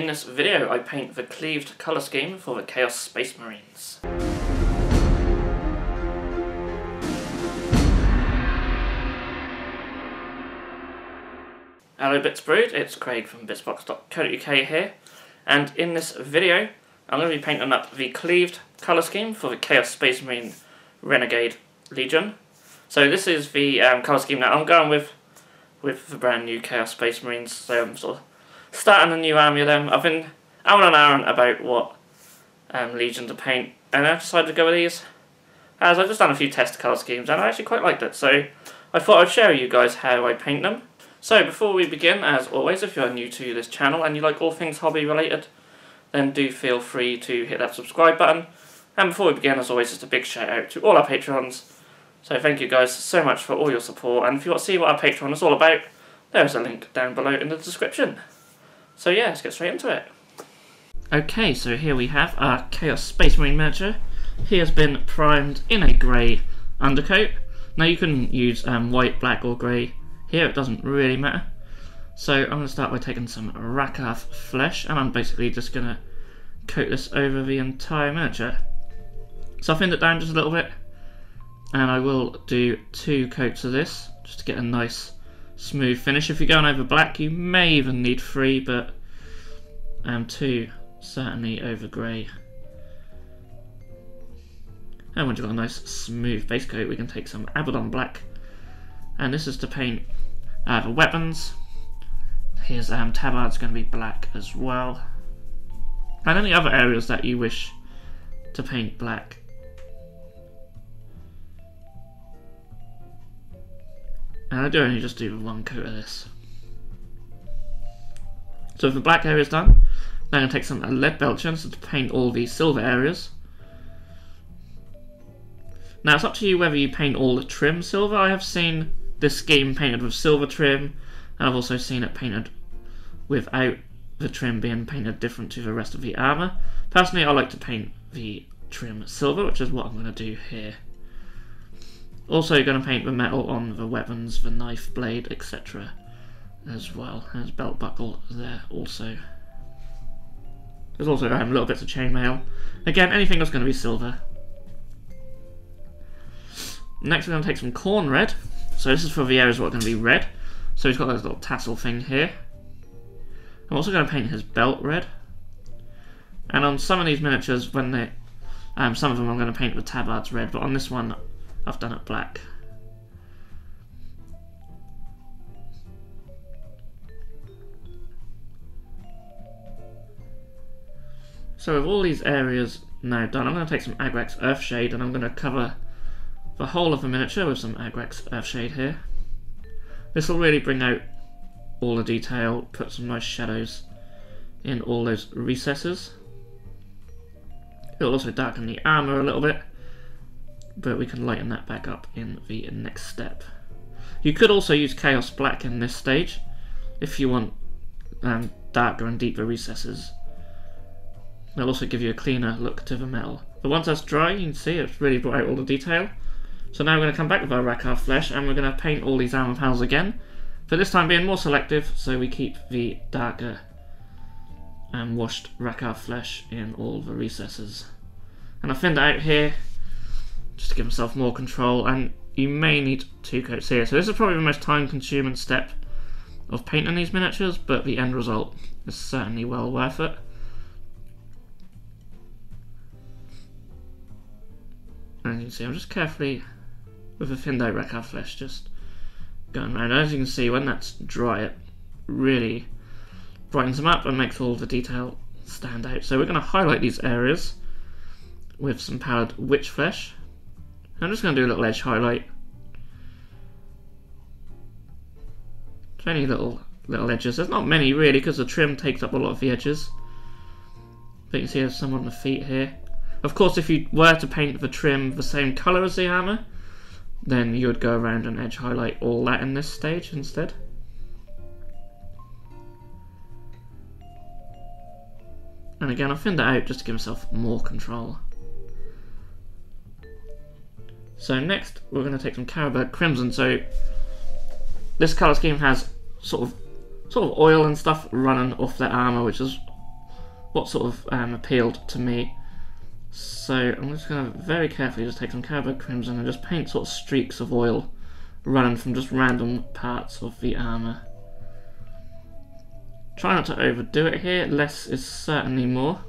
In this video I paint the cleaved colour scheme for the Chaos Space Marines. Hello Bits Brewed, it's Craig from bitzbox.co.uk here, and in this video I'm going to be painting up the cleaved colour scheme for the Chaos Space Marine Renegade Legion. So this is the um, colour scheme that I'm going with, with the brand new Chaos Space Marines, so I'm sort of starting a new them. I've been out and hour about what um, Legion to paint, and I decided to go with these, as I've just done a few test colour schemes, and I actually quite liked it, so I thought I'd share with you guys how I paint them. So before we begin, as always, if you're new to this channel and you like all things hobby related, then do feel free to hit that subscribe button. And before we begin, as always, just a big shout out to all our patrons. So thank you guys so much for all your support, and if you want to see what our Patreon is all about, there's a link down below in the description. So yeah, let's get straight into it. Okay, so here we have our Chaos Space Marine miniature. He has been primed in a grey undercoat. Now you can use um, white, black or grey here it doesn't really matter. So I'm going to start by taking some Rakarth flesh and I'm basically just going to coat this over the entire miniature. So I thinned it down just a little bit and I will do two coats of this just to get a nice smooth finish. If you're going over black you may even need three but um, two certainly over grey. And once you've got a nice smooth base coat we can take some Abaddon black and this is to paint uh, the weapons. His um, tabard's going to be black as well. And any other areas that you wish to paint black. And I do only just do one coat of this. So if the black area is done, now I'm going to take some lead Leadbelcher to paint all the silver areas. Now it's up to you whether you paint all the trim silver. I have seen this scheme painted with silver trim, and I've also seen it painted without the trim being painted different to the rest of the armour. Personally, I like to paint the trim silver, which is what I'm going to do here. Also going to paint the metal on the weapons, the knife, blade, etc. as well. There's belt buckle there also. There's also um, little bits of chainmail. Again, anything that's going to be silver. Next we're going to take some Khorne Red. So this is for the areas what are going to be red. So he's got this little tassel thing here. I'm also going to paint his belt red. And on some of these miniatures, when they, um, some of them I'm going to paint the tabards red, but on this one I've done it black. So with all these areas now done, I'm going to take some Agrax Earthshade and I'm going to cover the whole of the miniature with some Agrax Earthshade here. This will really bring out all the detail, put some nice shadows in all those recesses. It'll also darken the armour a little bit, but we can lighten that back up in the next step. You could also use Chaos Black in this stage, if you want um, darker and deeper recesses. It'll also give you a cleaner look to the metal. But once that's dry, you can see it's really brought out all the detail. So now we're going to come back with our Rakarth flesh and we're going to paint all these armor panels again. But this time being more selective, so we keep the darker and washed Rakarth flesh in all the recesses. And I thinned it out here, just to give myself more control, and you may need two coats here. So this is probably the most time consuming step of painting these miniatures, but the end result is certainly well worth it. And you can see I'm just carefully with a thin out Rakarth flesh just going around. As you can see, when that's dry, it really brightens them up and makes all the detail stand out. So we're going to highlight these areas with some Pallid Wych Flesh. I'm just going to do a little edge highlight. Any little little edges. There's not many really because the trim takes up a lot of the edges. But you can see there's some on the feet here. Of course, if you were to paint the trim the same colour as the armour, then you would go around and edge highlight all that in this stage instead. And again, I'll thin that out just to give myself more control. So next, we're going to take some Carroburg Crimson. So this colour scheme has sort of sort of oil and stuff running off the armour, which is what sort of um, appealed to me. So I'm just going to very carefully just take some Carroburg Crimson and just paint sort of streaks of oil running from just random parts of the armour. Try not to overdo it here, less is certainly more.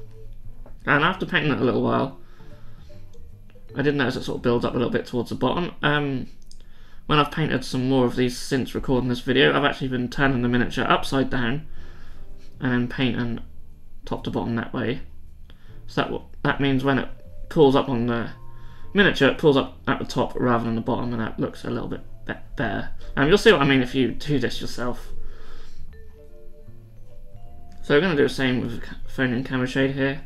And after painting it a little while, I didn't notice it sort of builds up a little bit towards the bottom. Um, when I've painted some more of these since recording this video, I've actually been turning the miniature upside down and then painting top to bottom that way. So that that means when it pulls up on the miniature, it pulls up at the top rather than the bottom, and that looks a little bit better. And um, you'll see what I mean if you do this yourself. So we're going to do the same with Athonian Camoshade here.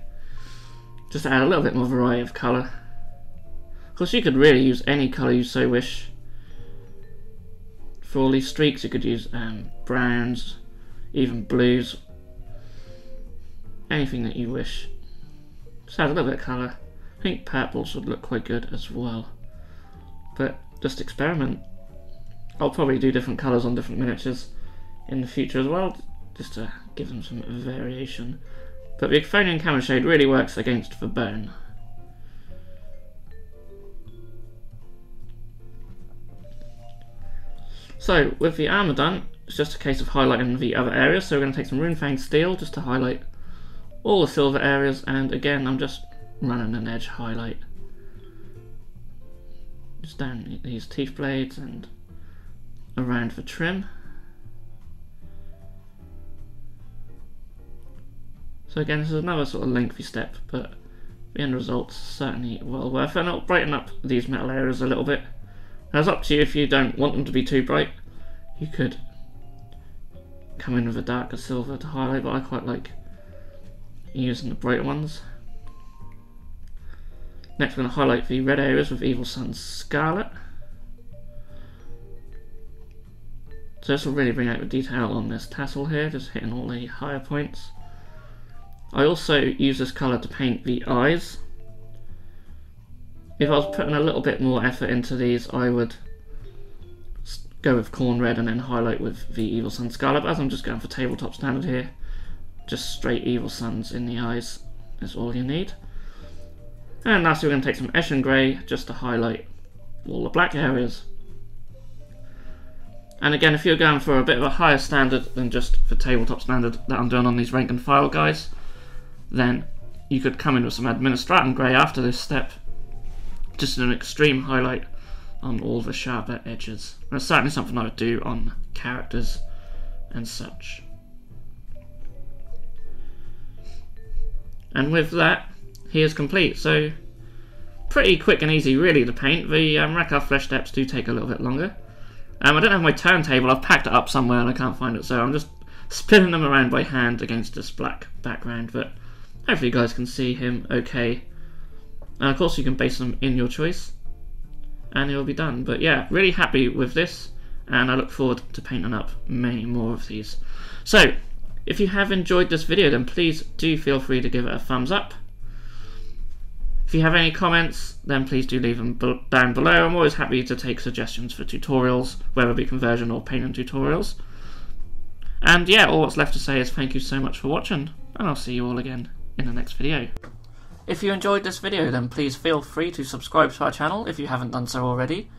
Just to add a little bit more variety of colour. Course you could really use any colour you so wish. For all these streaks you could use um, browns, even blues, anything that you wish. Just add a little bit of colour. I think purples would look quite good as well. But just experiment. I'll probably do different colours on different miniatures in the future as well, just to give them some variation. But the Athonian Camoshade really works against the bone. So, with the armour done, it's just a case of highlighting the other areas. So we're going to take some Runefang Steel just to highlight all the silver areas. And again I'm just running an edge highlight. Just down these teeth blades and around the trim. So again this is another sort of lengthy step but the end result's certainly well worth it. And it'll brighten up these metal areas a little bit it's up to you if you don't want them to be too bright you could come in with a darker silver to highlight but I quite like using the brighter ones. Next we're going to highlight the red areas with Evil Sunz Scarlet. So this will really bring out the detail on this tassel here, just hitting all the higher points. I also use this colour to paint the eyes. If I was putting a little bit more effort into these, I would go with Khorne Red and then highlight with the Evil Sunz Scarlet, but as I'm just going for tabletop standard here, just straight Evil Sunz in the eyes is all you need. And lastly we're going to take some Eshin Grey just to highlight all the black areas. And again, if you're going for a bit of a higher standard than just the tabletop standard that I'm doing on these rank and file guys, then you could come in with some Administratum Grey after this step, just an extreme highlight on all the sharper edges. It's certainly something I would do on characters and such. And with that, he is complete. So pretty quick and easy really to paint. The um, Rakarth flesh steps do take a little bit longer. Um, I don't have my turntable, I've packed it up somewhere and I can't find it, so I'm just spinning them around by hand against this black background, but hopefully you guys can see him okay. And of course you can base them in your choice, and it will be done. But yeah, really happy with this, and I look forward to painting up many more of these. So, if you have enjoyed this video, then please do feel free to give it a thumbs up. If you have any comments, then please do leave them down below. I'm always happy to take suggestions for tutorials, whether it be conversion or painting tutorials. And yeah, all that's left to say is thank you so much for watching, and I'll see you all again in the next video. If you enjoyed this video, then please feel free to subscribe to our channel if you haven't done so already.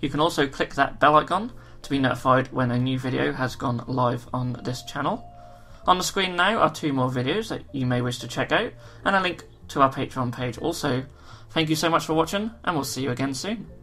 You can also click that bell icon to be notified when a new video has gone live on this channel. On the screen now are two more videos that you may wish to check out, and a link to our Patreon page also. Thank you so much for watching, and we'll see you again soon.